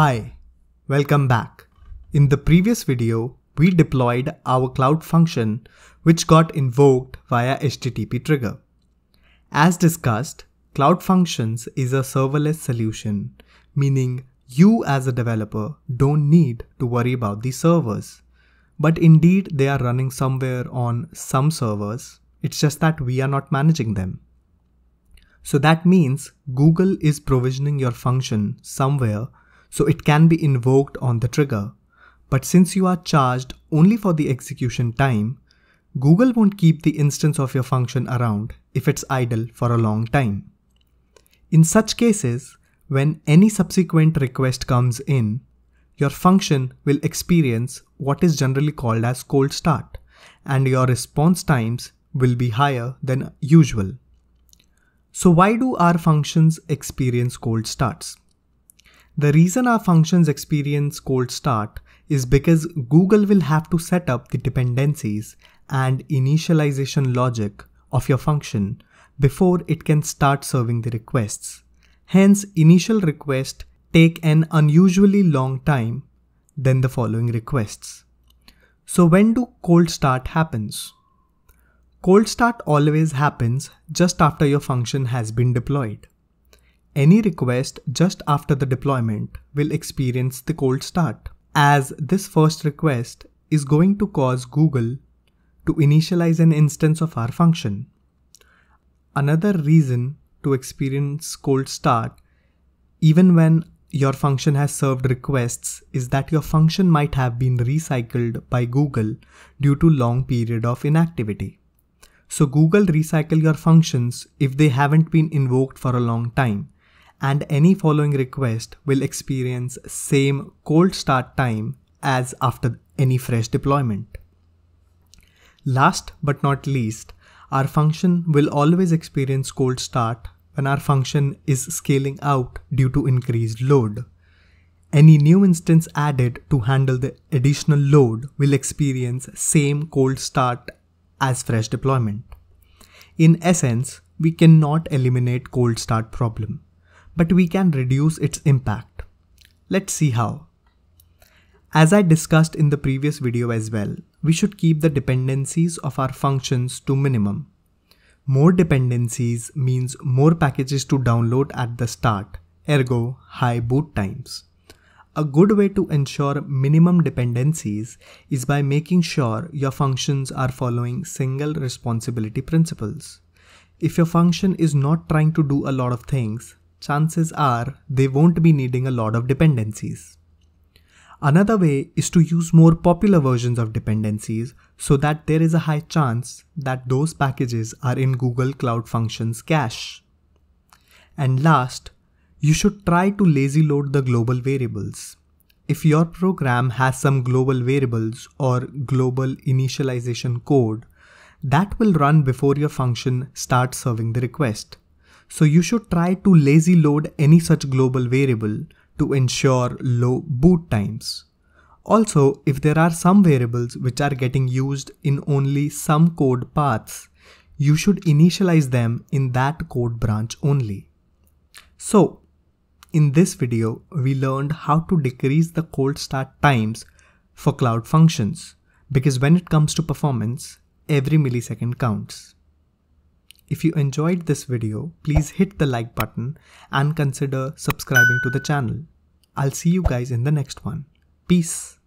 Hi, welcome back. In the previous video, we deployed our cloud function which got invoked via HTTP trigger. As discussed, Cloud Functions is a serverless solution, meaning you as a developer don't need to worry about the servers. But indeed, they are running somewhere on some servers. It's just that we are not managing them. So that means Google is provisioning your function somewhere so it can be invoked on the trigger. But since you are charged only for the execution time, Google won't keep the instance of your function around if it's idle for a long time. In such cases, when any subsequent request comes in, your function will experience what is generally called as cold start and your response times will be higher than usual. So why do our functions experience cold starts? The reason our functions experience cold start is because Google will have to set up the dependencies and initialization logic of your function before it can start serving the requests. Hence, initial requests take an unusually long time than the following requests. So when do cold start happens? Cold start always happens just after your function has been deployed. Any request just after the deployment will experience the cold start, as this first request is going to cause Google to initialize an instance of our function. Another reason to experience cold start, even when your function has served requests, is that your function might have been recycled by Google due to long period of inactivity. So Google recycle your functions if they haven't been invoked for a long time and any following request will experience same cold start time as after any fresh deployment. Last but not least, our function will always experience cold start when our function is scaling out due to increased load. Any new instance added to handle the additional load will experience same cold start as fresh deployment. In essence, we cannot eliminate cold start problem but we can reduce its impact. Let's see how. As I discussed in the previous video as well, we should keep the dependencies of our functions to minimum. More dependencies means more packages to download at the start, ergo high boot times. A good way to ensure minimum dependencies is by making sure your functions are following single responsibility principles. If your function is not trying to do a lot of things, chances are they won't be needing a lot of dependencies. Another way is to use more popular versions of dependencies so that there is a high chance that those packages are in Google Cloud Functions cache. And last, you should try to lazy load the global variables. If your program has some global variables or global initialization code, that will run before your function starts serving the request. So you should try to lazy load any such global variable to ensure low boot times. Also, if there are some variables which are getting used in only some code paths, you should initialize them in that code branch only. So, in this video, we learned how to decrease the cold start times for cloud functions because when it comes to performance, every millisecond counts. If you enjoyed this video, please hit the like button and consider subscribing to the channel. I'll see you guys in the next one. Peace.